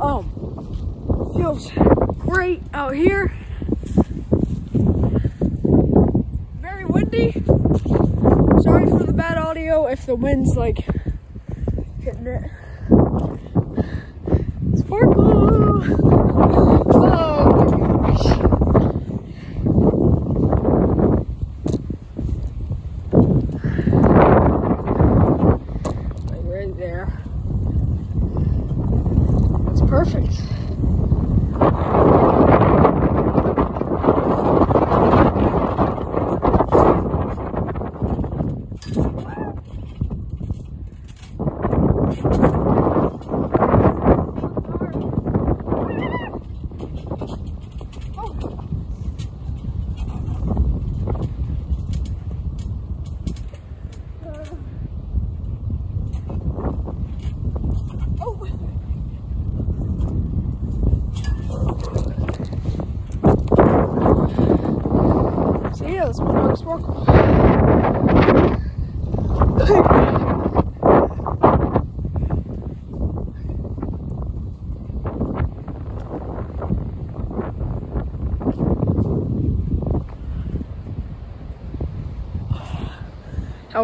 Um, feels great out here. Very windy. Sorry for the bad audio if the wind's like hitting it. Sparkle! Oh my gosh. Like right there. That's perfect. How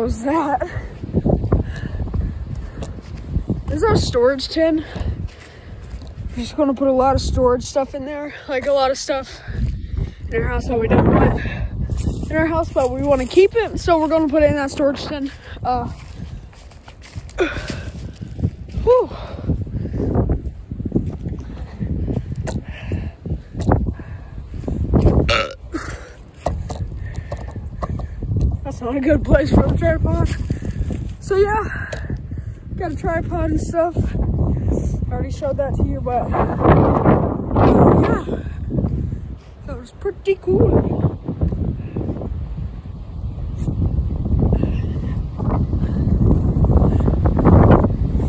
was that? Is our storage tin. We're just gonna put a lot of storage stuff in there, like a lot of stuff in our house that we don't want in our house, but we want to keep it, so we're gonna put it in that storage tin. Uh, whew. That's not a good place for a tripod. So yeah, got a tripod and stuff. I already showed that to you, but yeah, that was pretty cool.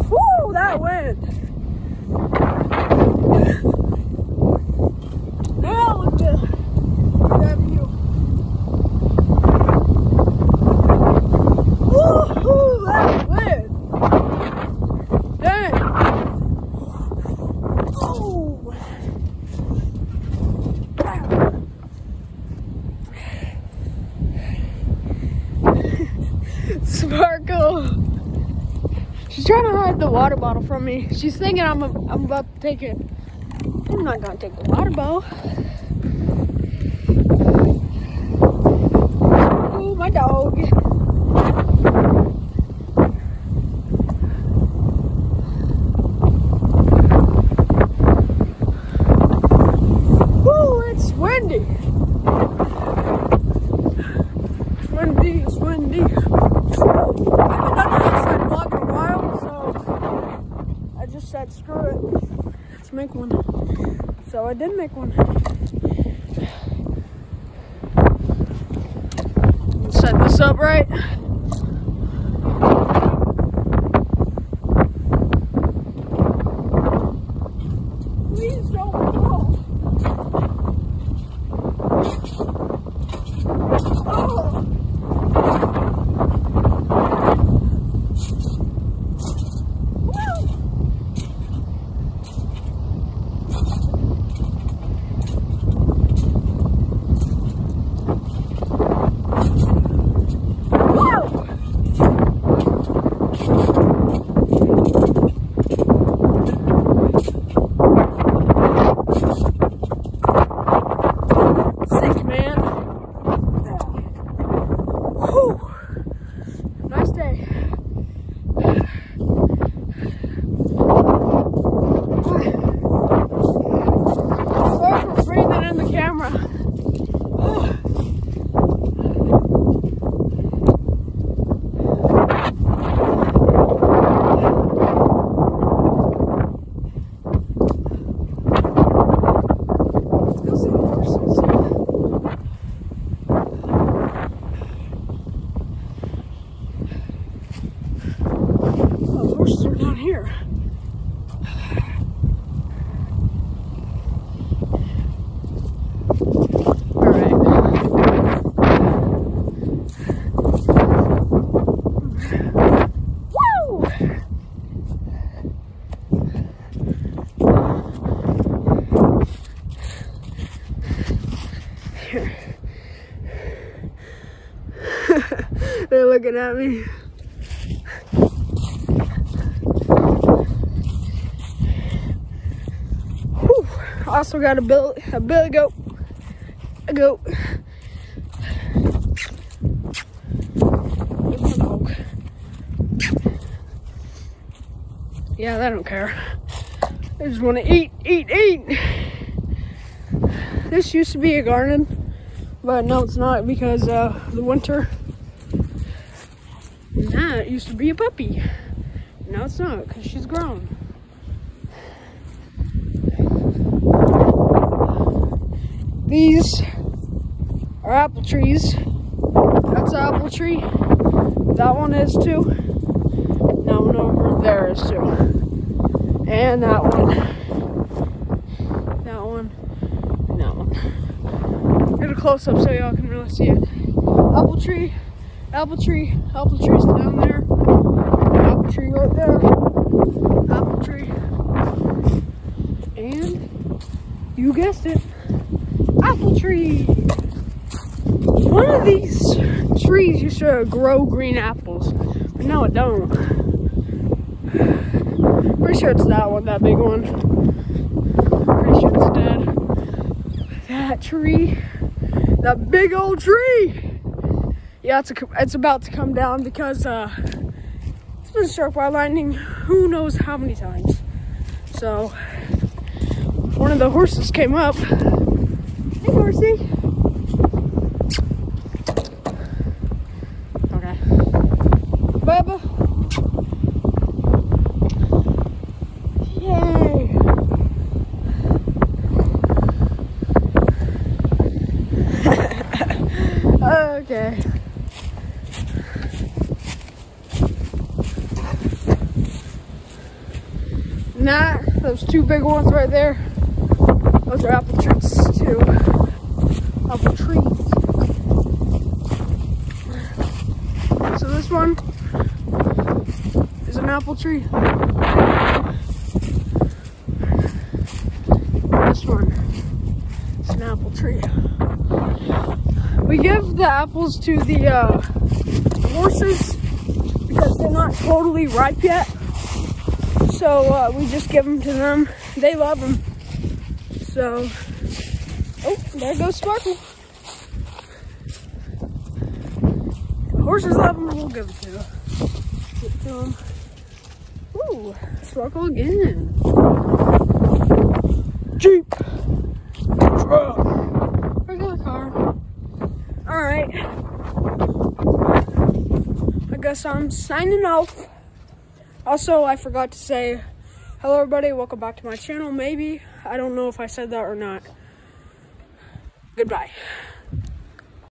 Woo, that went. Now look at that view. Woohoo, that went. Dang. Oh. Sparkle. She's trying to hide the water bottle from me. She's thinking I'm, I'm about to take it. I'm not gonna take the water bottle. Oh, my dog. Woo, it's windy. Windy, it's windy. I haven't done an outside vlog in a while, so I just said screw it. Let's make one. So I did make one. Set this up right. here. They're looking at me. Also got a bill, a billy goat, a goat. Yeah, they don't care. They just want to eat, eat, eat. This used to be a garden, but no, it's not because uh, the winter. And that used to be a puppy. Now it's not because she's grown. These are apple trees. That's an apple tree. That one is too. That one over there is too. And that one. That one. And that one. Get a close up so y'all can really see it. Apple tree, apple tree, apple tree's down there. Apple tree right there. Apple tree. And you guessed it apple tree. One of these trees used to grow green apples, but now it don't. Pretty sure it's that one, that big one. Pretty sure it's dead. That tree, that big old tree. Yeah, it's, a, it's about to come down because uh, it's been struck by lightning who knows how many times. So, one of the horses came up Hey, horsey. Okay. Bubba. Yay. okay. Nah, those two big ones right there. Those are apple trees too. Apple trees. So this one is an apple tree. This one is an apple tree. We give the apples to the uh, horses because they're not totally ripe yet. So uh, we just give them to them. They love them. So, oh, there goes Sparkle. Horses love them, we'll give it to them. Get to him. Ooh, Sparkle again. Jeep. Truck. Regular car. Alright. I guess I'm signing off. Also, I forgot to say, hello everybody, welcome back to my channel, maybe. I don't know if I said that or not. Goodbye.